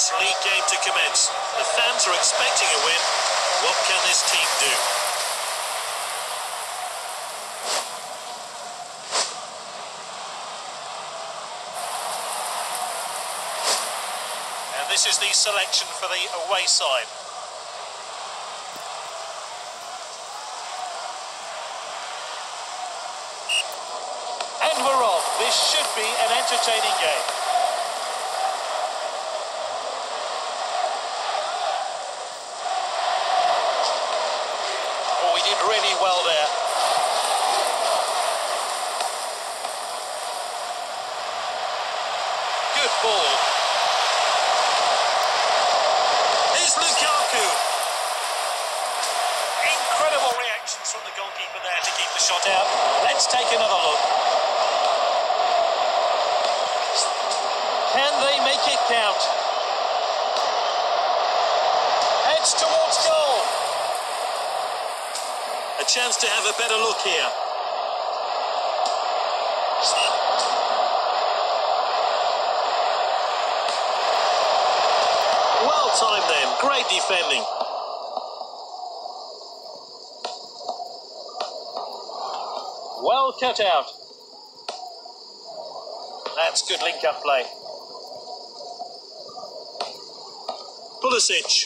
this league game to commence. The fans are expecting a win. What can this team do? And this is the selection for the away side. And we're off. This should be an entertaining game. Oh, he did really well there. Good ball. Here's Lukaku. Incredible reactions from the goalkeeper there to keep the shot out. Let's take another look. Can they make it count? Heads towards goal. A chance to have a better look here. Well timed then. Great defending. Well cut out. That's good link up play. Pulisic.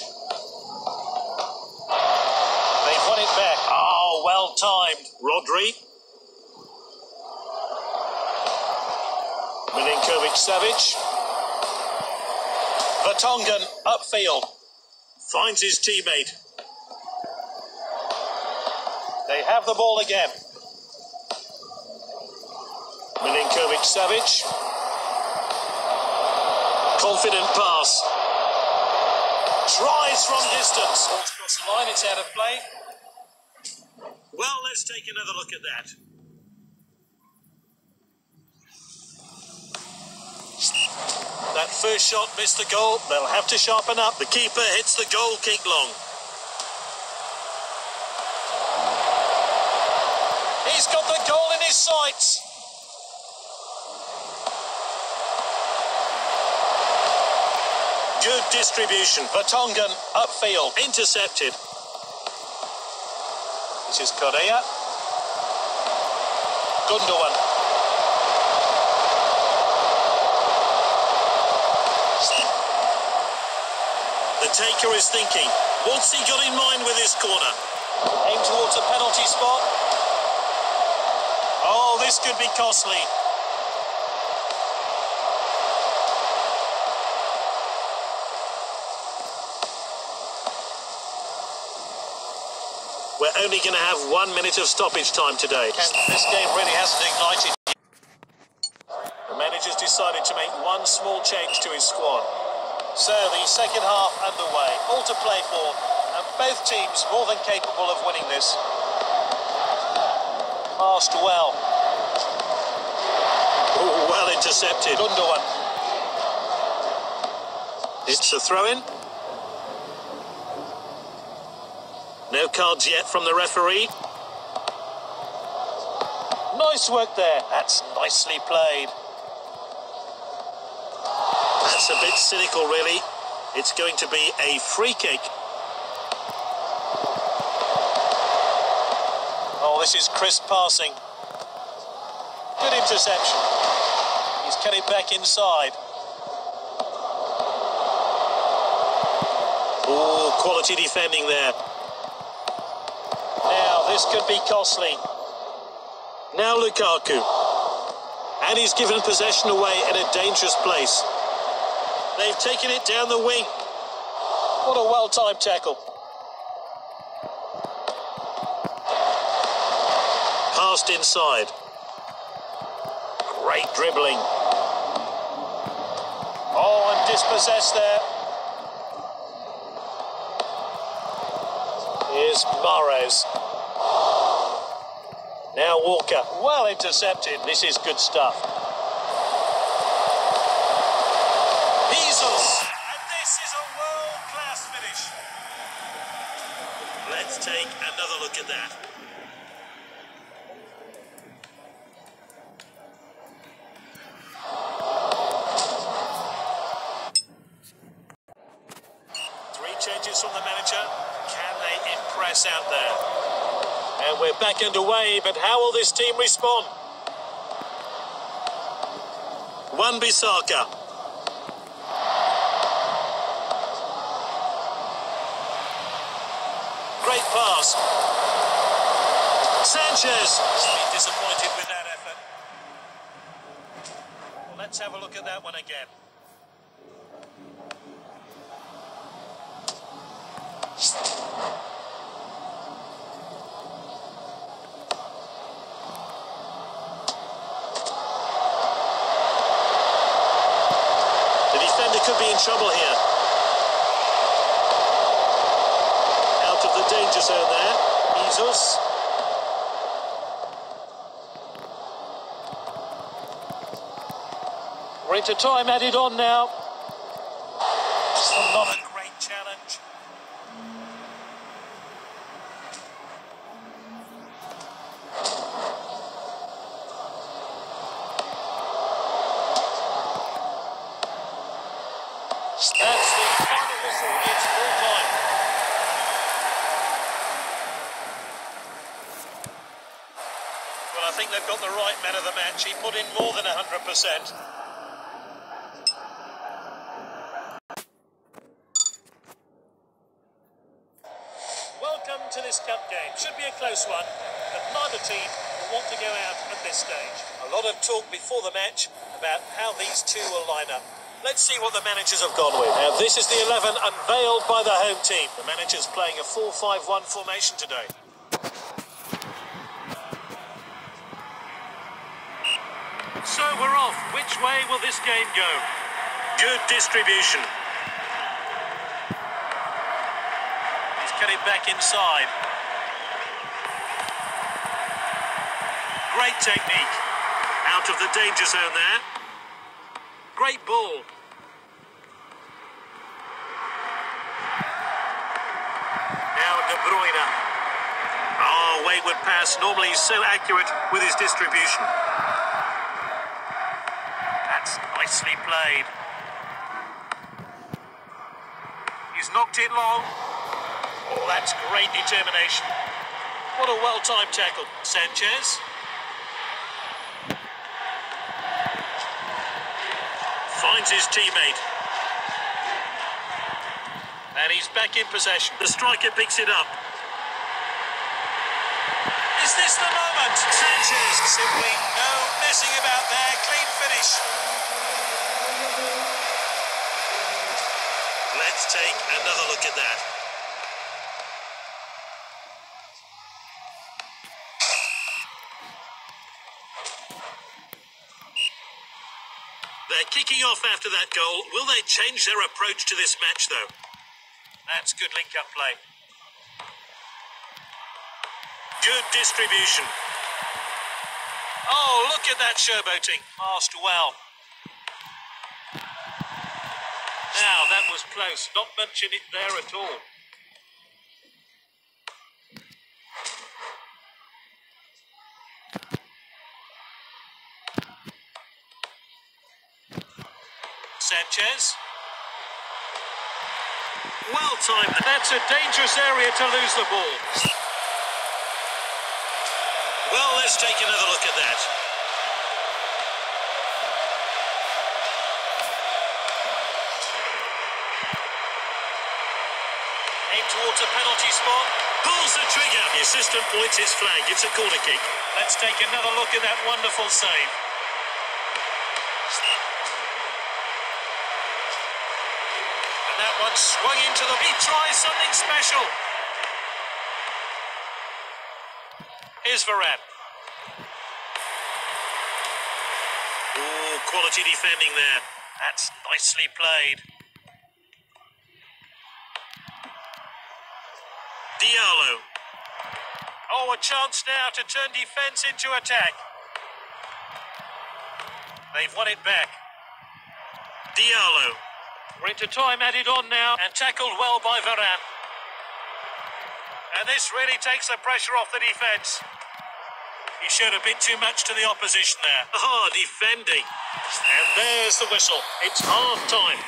They've won it back. Oh, well timed. Rodri. Milinkovic Savic. Vertonghen upfield. Finds his teammate. They have the ball again. Milinkovic Savic. Confident pass. Tries from distance. Across the line, it's out of play. Well, let's take another look at that. That first shot missed the goal. They'll have to sharpen up. The keeper hits the goal kick long. He's got the goal in his sights. Good distribution. Vertonghen upfield. Intercepted. This is Correa. Gundogan. Taker is thinking. What's he got in mind with this corner? Aim towards a penalty spot. Oh, this could be costly. We're only going to have one minute of stoppage time today. This game really hasn't ignited. The manager's decided to make one small change to his squad. So the second half underway, all to play for, and both teams more than capable of winning this. Passed well. Ooh, well intercepted. Gundogan. It's a throw-in. No cards yet from the referee. Nice work there. That's nicely played. That's a bit cynical, really. It's going to be a free kick. Oh, this is crisp passing. Good interception. He's cut it back inside. Oh, quality defending there. Now, this could be costly. Now Lukaku. And he's given possession away in a dangerous place. They've taken it down the wing. What a well-timed tackle. Passed inside. Great dribbling. Oh, and dispossessed there. Here's Mahrez. Now Walker. Well intercepted. This is good stuff. muscles. And this is a world-class finish. Let's take another look at that. Three changes from the manager. Can they impress out there? And we're back underway, but how will this team respond? Wan-Bissaka. Pass. Sanchez. Disappointed with that effort. Well, let's have a look at that one again. The defender could be in trouble here. Out zone there. Jesus. Into time added on now. Not a great challenge. That's the final whistle. It's full time. Well, I think they've got the right man of the match. He put in more than 100%. Welcome to this cup game. Should be a close one, but neither team will want to go out at this stage. A lot of talk before the match about how these two will line up. Let's see what the managers have gone with. Now, this is the 11 unveiled by the home team. The manager's playing a 4-5-1 formation today. We're off. Which way will this game go? Good distribution. He's cut it back inside. Great technique. Out of the danger zone there. Great ball. Now De Bruyne. Oh, wayward pass. Normally so accurate with his distribution. That's nicely played. He's knocked it long. Oh, that's great determination. What a well-timed tackle. Sanchez. Finds his teammate. And he's back in possession. The striker picks it up. Is this the moment? Sanchez. Simply no messing about there. Clean finish. Let's take another look at that. They're kicking off after that goal. Will they change their approach to this match, though? That's good link-up play. Good distribution. Oh, look at that showboating. Passed well. Now, that was close. Not mention it there at all. Sanchez. Well timed. That's a dangerous area to lose the ball. Well, let's take another look at that. Aim towards a penalty spot. Pulls the trigger. The assistant points his flag. It's a corner kick. Let's take another look at that wonderful save. And that one swung into the... He tries something special. Here's Varane. Ooh, quality defending there. That's nicely played. Chance now to turn defence into attack. They've won it back. Diallo. We're into time added on now and tackled well by Varane. And this really takes the pressure off the defence. He showed a bit too much to the opposition there. Oh, defending. And there's the whistle. It's half time.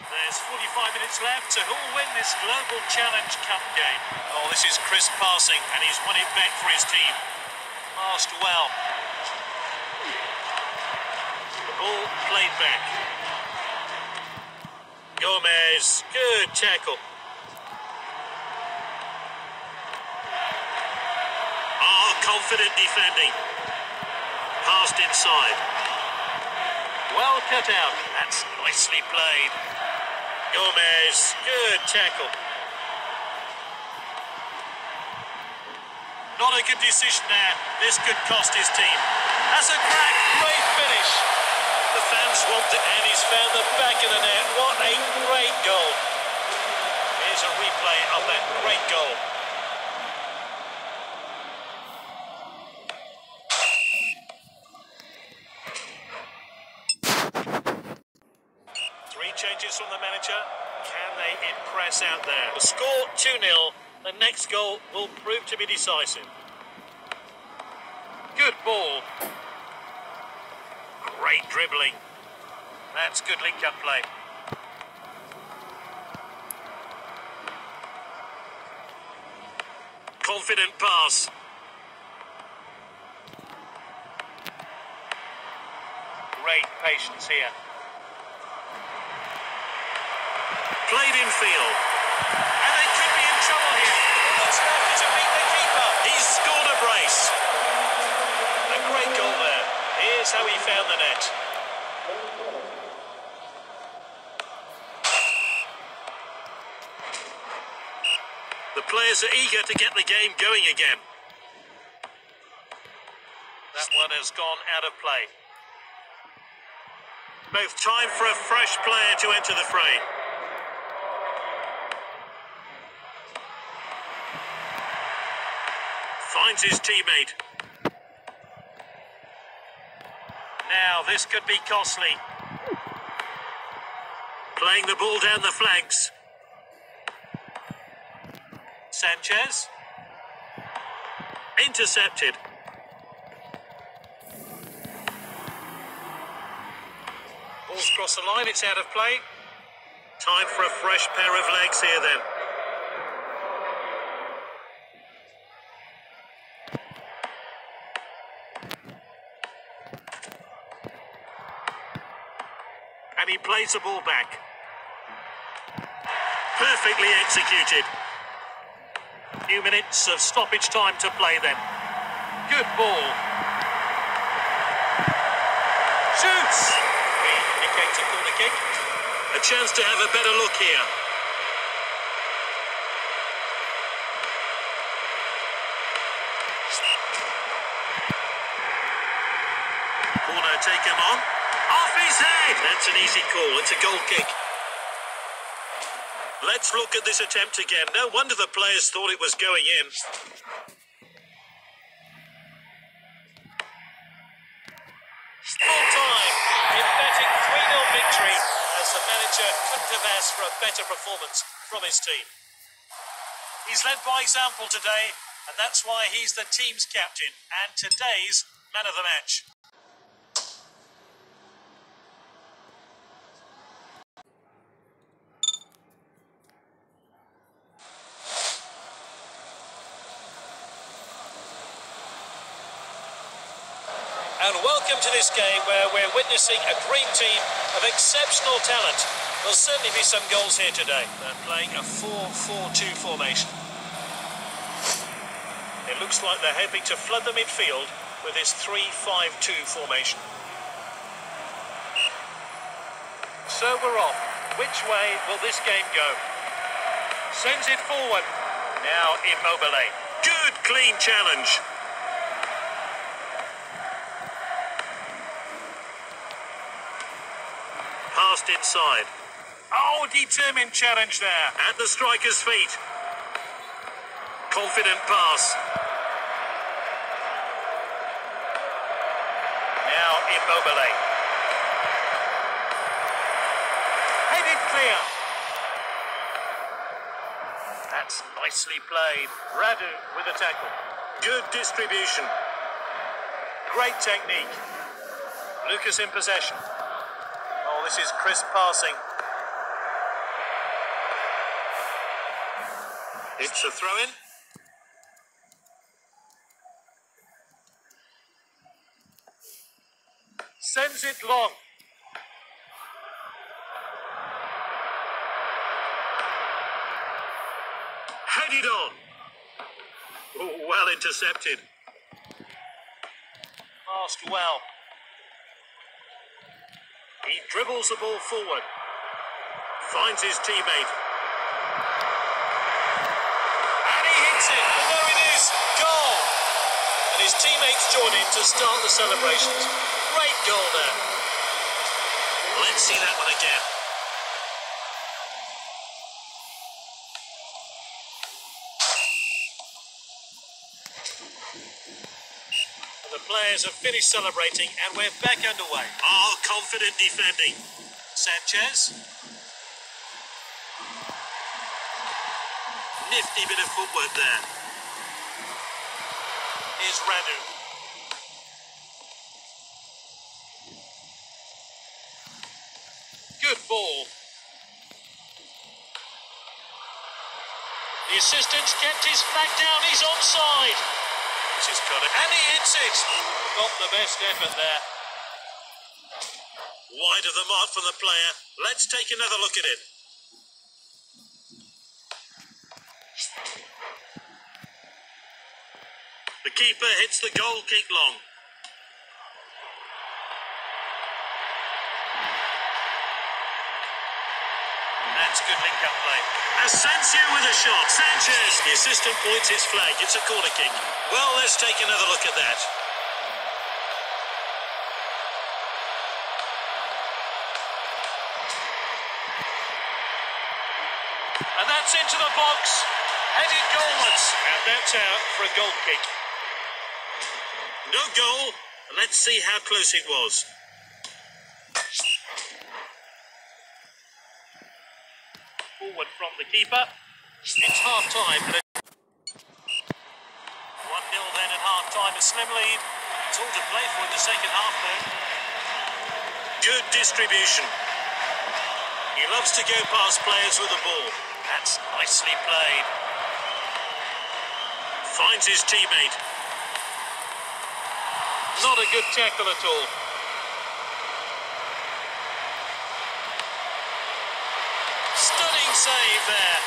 There's 45 minutes. left, so who will win this Global Challenge Cup game? Oh, this is Chris passing, and he's won it back for his team. Passed well. Ball played back. Gomez, good tackle. Oh, confident defending. Passed inside. Well cut out. That's nicely played. Gomez, good tackle. Not a good decision there. This could cost his team. That's a crack, great finish. The fans want it, and he's found the back of the net. What a great goal. Here's a replay of that great goal. Changes from the manager. Can they impress out there? The score 2 0. The next goal will prove to be decisive. Good ball. Great dribbling. That's good link up play. Confident pass. Great patience here. Played in field. And they could be in trouble here. Looks likely to beat the keeper. He's scored a brace. A great goal there. Here's how he found the net. The players are eager to get the game going again. That one has gone out of play. Both time for a fresh player to enter the fray. Finds his teammate. Now, this could be costly. Playing the ball down the flanks. Sanchez. Intercepted. Ball's crossed the line, it's out of play. Time for a fresh pair of legs here then. Plays the ball back. Perfectly executed. Few minutes of stoppage time to play then. Good ball. Shoots! He a corner kick. A chance to have a better look here. Corner taken on. Off his head! That's an easy call. It's a goal kick. Let's look at this attempt again. No wonder the players thought it was going in. Full time. Emphatic 3 0 victory as the manager couldn't have asked for a better performance from his team. He's led by example today, and that's why he's the team's captain and today's man of the match. And welcome to this game where we're witnessing a dream team of exceptional talent. There'll certainly be some goals here today. They're playing a 4-4-2 formation. It looks like they're hoping to flood the midfield with this 3-5-2 formation. So we're off. Which way will this game go? Sends it forward. Now Immobile. Good clean challenge. Passed inside. Oh, determined challenge there. At the striker's feet. Confident pass. Now Immobile. Headed clear. That's nicely played. Radu with a tackle. Good distribution. Great technique. Lucas in possession. Oh, this is crisp passing. It's a throw in. Sends it long. Headed on. Oh, well intercepted. Passed well. Dribbles the ball forward. Finds his teammate. And he hits it. And there it is. Goal. And his teammates join in to start the celebrations. Great goal there. Let's see that one again. Players have finished celebrating and we're back underway. Oh, confident defending. Sanchez. Nifty bit of footwork there. Here's Radu. Good ball. The assistant's kept his flag down. He's onside. He's got it. And he hits it. Not the best effort there. Wide of the mark from the player. Let's take another look at it. The keeper hits the goal kick long. That's good link-up play. Asensio with a shot. Sanchez. The assistant points his flag. It's a corner kick. Well, let's take another look at that. Box. Headed goalwards. And that's out for a goal kick. No goal. Let's see how close it was. Forward from the keeper. It's half time. 1 0 then at half time. A slim lead. It's all to play for in the second half, though. Good distribution. He loves to go past players with the ball. That's nicely played. Finds his teammate. Not a good tackle at all. Stunning save there.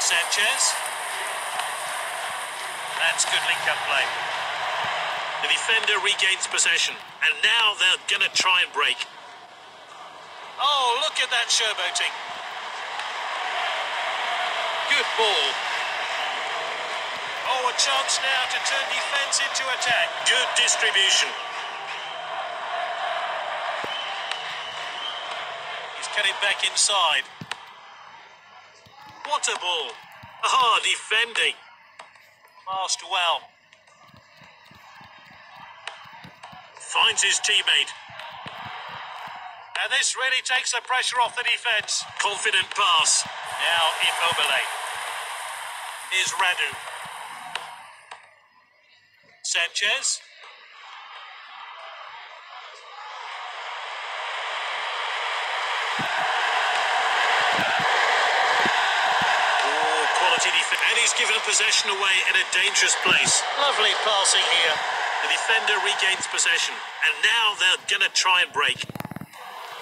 Sanchez. That's good link-up play. The defender regains possession, and now they're going to try and break. Oh, look at that showboating. Good ball. Oh, a chance now to turn defence into attack. Good distribution. He's cut it back inside. What a ball. Ah, defending. Passed well. Finds his teammate. And this really takes the pressure off the defence. Confident pass. Now Immobile. Here's Radu. Sanchez. Oh, quality defense. And he's given possession away in a dangerous place. Lovely passing here. The defender regains possession. And now they're going to try and break.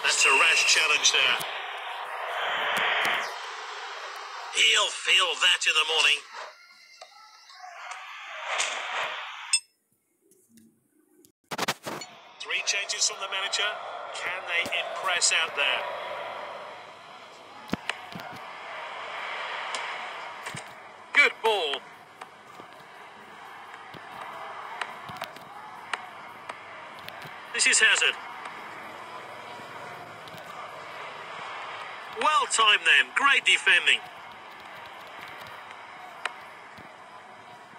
That's a rash challenge there. He'll feel that in the morning. Three changes from the manager. Can they impress out there? Good ball. This is Hazard. Well timed then. Great defending.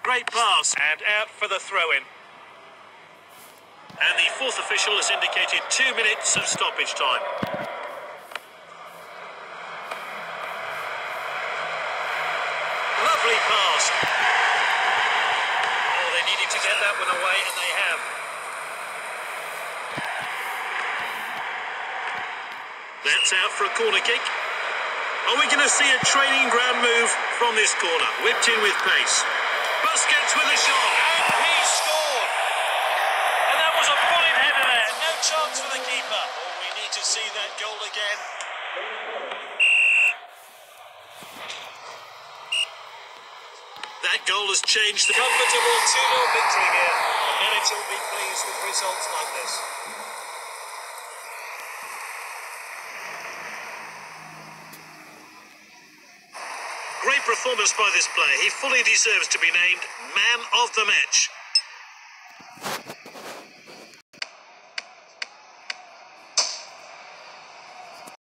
Great pass. And out for the throw in. And the fourth official has indicated two minutes of stoppage time. Lovely pass. Oh, they needed to get that one away, and they have. That's out for a corner kick. Are we going to see a training ground move from this corner? Whipped in with pace. Busquets with a shot. And he scored. And that was a bullet header there. No chance for the keeper. Oh, we need to see that goal again. That goal has changed the comfortable 2-0 victory here. The manager will be pleased with results like this. Performance by this player. He fully deserves to be named man of the match.